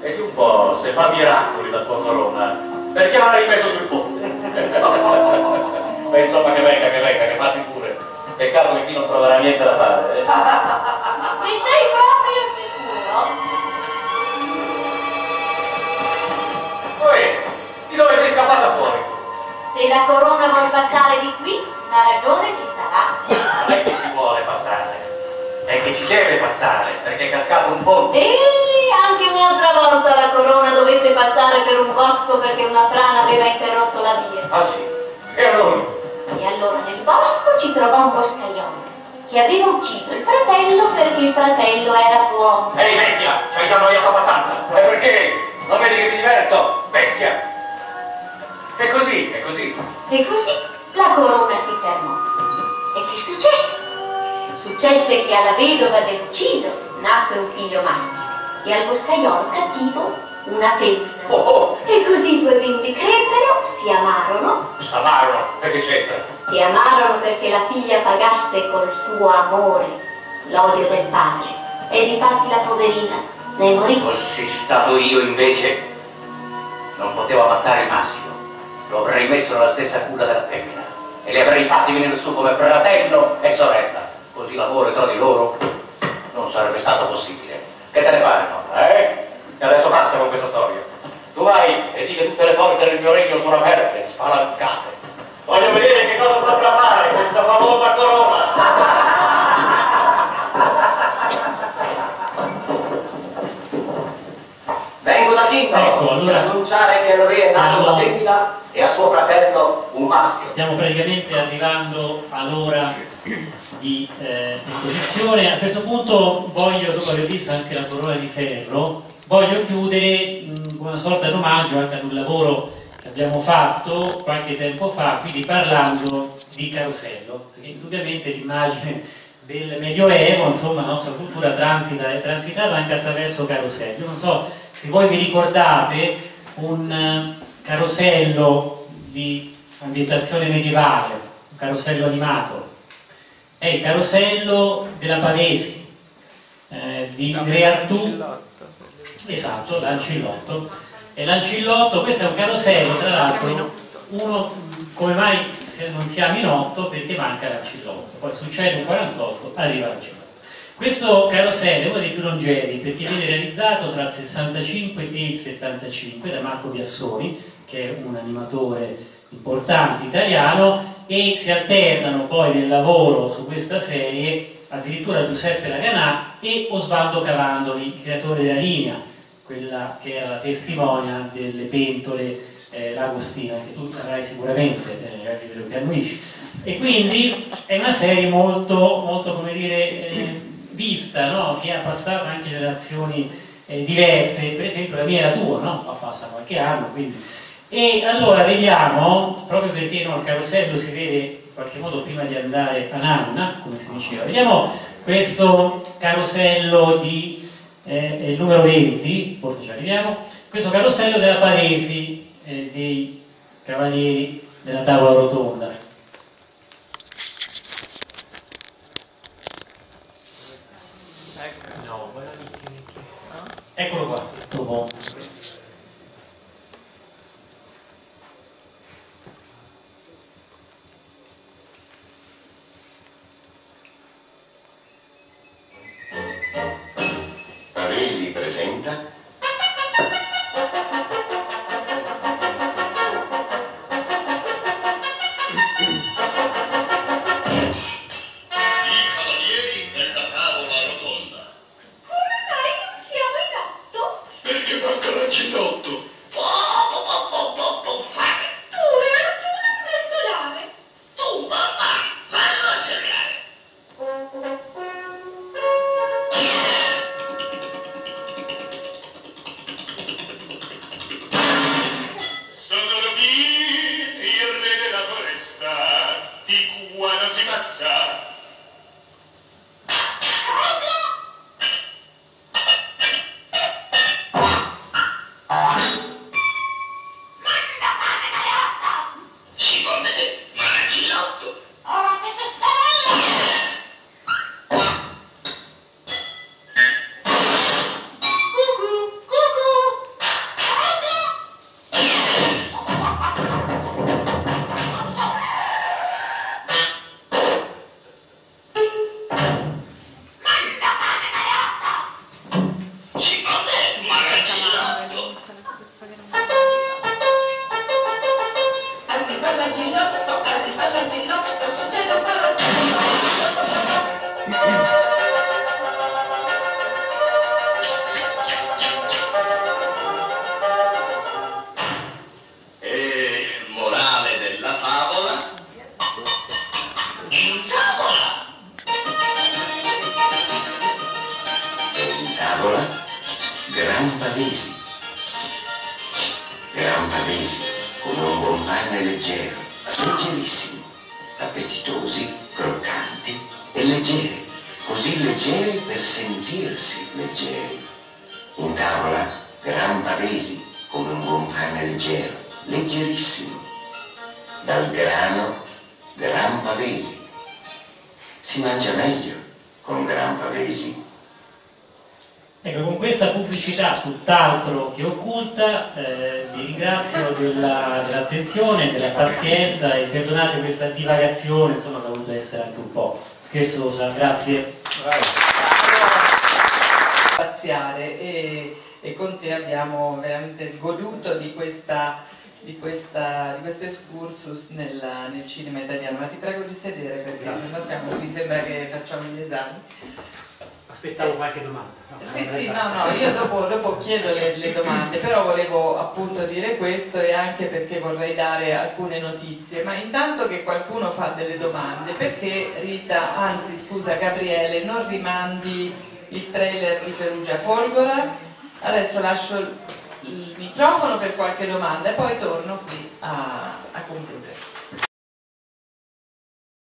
Vedi un po', se fa miracoli la tua corona, Perché non l'hai ripreso sul pozzo? Qui non troverà niente da fare. eh. Ne sei proprio sicuro? Poi, di dove sei scappata fuori? Se la corona vuole passare di qui, una ragione ci sarà. Non è che ci vuole passare, è che ci deve passare, perché è cascato un ponte. E anche un'altra volta la corona dovette passare per un bosco perché una frana aveva interrotto la via. Ah sì? E allora? E allora nel bosco ci trovò un boscaiolo. che aveva ucciso il fratello perché il fratello era buono. Ehi vecchia, ci hai già annoiato abbastanza. E perché? Non vedi che mi diverto? Vecchia! È così, è così. E così la corona si fermò. E che successe? Successe che alla vedova dell'ucciso nacque un figlio maschio e al boscaiolo cattivo una femmina. Oh, oh. E così i due bimbi crebbero, si amarono, Amarono, e che c'entra? si amarono perché la figlia pagasse col suo amore l'odio del padre. E difatti la poverina ne morì. Fossi stato io invece, non potevo ammazzare il maschio. Lo avrei messo nella stessa culla della femmina e li avrei fatti venire su come fratello e sorella. Così l'amore tra di loro non sarebbe stato possibile. Che te ne pare, nonna, eh? E adesso basta con questa storia. Tu vai e di che tutte le porte del mio regno sono aperte, spalancate. Voglio vedere che cosa saprà fare questa famosa corona. Vengo da Tinto Ecco, allora, per annunciare che a Re è nato una femmina e a suo fratello un maschio. Stiamo praticamente arrivando all'ora di eh, esposizione. A questo punto voglio, dopo aver visto anche la corona di ferro, voglio chiudere mh, con una sorta di omaggio anche ad un lavoro che abbiamo fatto qualche tempo fa, quindi parlando di Carosello, perché indubbiamente l'immagine del Medioevo, insomma, la nostra cultura transita, è transitata anche attraverso Carosello. Non so se voi vi ricordate un eh, carosello di ambientazione medievale, un carosello animato, è il carosello della Pavesi, eh, di Re Artù, esatto, l'ancillotto. E l'ancillotto, questo è un carosello, tra l'altro, uno come mai non siamo in otto perché manca l'ancillotto, poi succede un 48, arriva l'ancillotto. Questo carosello è uno dei più longevi perché viene realizzato tra il 65 e il 75 da Marco Biassoni, che è un animatore importante italiano, e si alternano poi nel lavoro su questa serie addirittura Giuseppe Laganà e Osvaldo Cavandoli, il creatore della linea, quella che era la testimonia delle pentole eh, l'Agostina, che tu avrai sicuramente, eh, vedo che annuisci. E quindi è una serie molto, molto come dire, eh, vista, no? che ha passato anche generazioni eh, diverse, per esempio la mia era tua, no? passa qualche anno, quindi. E allora vediamo, proprio perché no, il carosello si vede in qualche modo prima di andare a nanna, come si diceva, vediamo questo carosello di eh, il numero 20, forse ci arriviamo, questo carosello della Paresi eh, dei cavalieri della tavola rotonda. Della- dell'attenzione, della pazienza e perdonate questa divagazione, insomma, ha voluto essere anche un po' scherzosa. Grazie. spaziare. E, e con te abbiamo veramente goduto di questa di, questa, di questo excursus nella- nel cinema italiano. Ma ti prego di sedere perché sennò siamo qui sembra che facciamo gli esami Aspettavo qualche domanda. No, sì, sì, no, no, io dopo, dopo chiedo le, le domande, però volevo appunto dire questo e anche perché vorrei dare alcune notizie, ma intanto che qualcuno fa delle domande, perché Rita, anzi scusa Gabriele, non rimandi il trailer di Perugia Folgora? Adesso lascio il- il microfono per qualche domanda e poi torno qui a, a concludere.